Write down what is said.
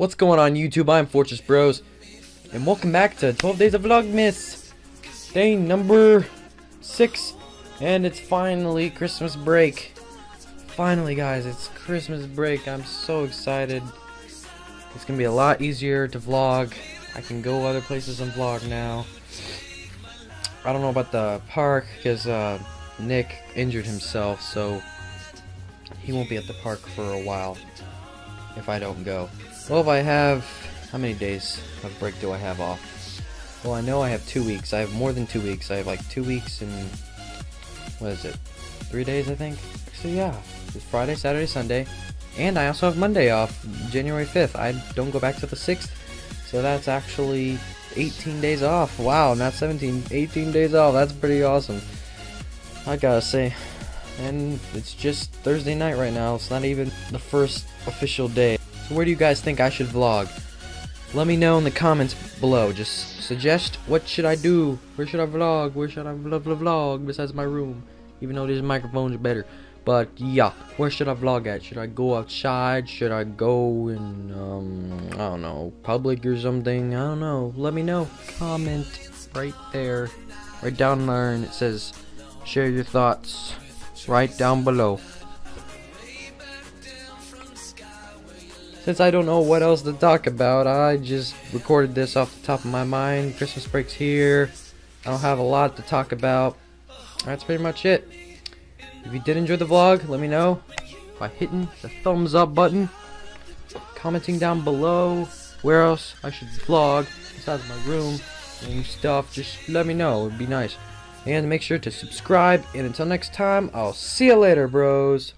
What's going on YouTube? I'm Fortress Bros. And welcome back to 12 Days of Vlogmas. Day number 6. And it's finally Christmas break. Finally guys, it's Christmas break. I'm so excited. It's going to be a lot easier to vlog. I can go other places and vlog now. I don't know about the park because uh, Nick injured himself, so he won't be at the park for a while if I don't go. Well, if I have... How many days of break do I have off? Well, I know I have two weeks. I have more than two weeks. I have like two weeks and... What is it? Three days, I think? So yeah. It's Friday, Saturday, Sunday. And I also have Monday off, January 5th. I don't go back to the 6th. So that's actually 18 days off. Wow, not 17. 18 days off. That's pretty awesome. I gotta say. And it's just Thursday night right now. It's not even the first official day. Where do you guys think I should vlog? Let me know in the comments below. Just suggest what should I do? Where should I vlog? Where should I vlog, vlog, vlog besides my room? Even though this microphone's better. But yeah, where should I vlog at? Should I go outside? Should I go in, um, I don't know, public or something? I don't know. Let me know. Comment right there. Right down there and it says, share your thoughts right down below. Since I don't know what else to talk about, I just recorded this off the top of my mind. Christmas break's here. I don't have a lot to talk about. That's pretty much it. If you did enjoy the vlog, let me know by hitting the thumbs up button, commenting down below where else I should vlog besides my room and stuff. Just let me know. It'd be nice. And make sure to subscribe. And until next time, I'll see you later, bros.